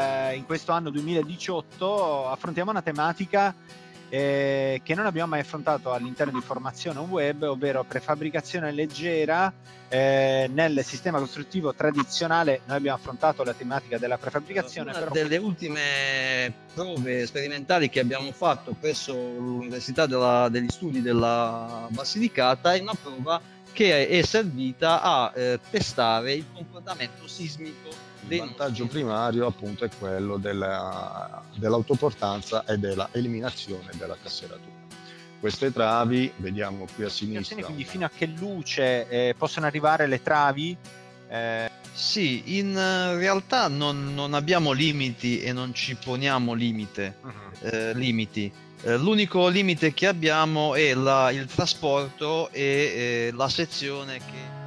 in questo anno 2018 affrontiamo una tematica eh, che non abbiamo mai affrontato all'interno di formazione web, ovvero prefabbricazione leggera. Eh, nel sistema costruttivo tradizionale noi abbiamo affrontato la tematica della prefabbricazione. Una però... delle ultime prove sperimentali che abbiamo fatto presso l'Università della, degli Studi della Basilicata è una prova che è servita a eh, testare il comportamento sismico il vantaggio primario appunto è quello della, dell'autoportanza e della eliminazione della casseratura. Queste travi, vediamo qui a sinistra. Quindi fino a che luce eh, possono arrivare le travi? Eh... Sì, in realtà non, non, abbiamo limiti e non ci poniamo limite, uh-huh. eh, limiti. Eh, l'unico limite che abbiamo è la, il trasporto e eh, la sezione che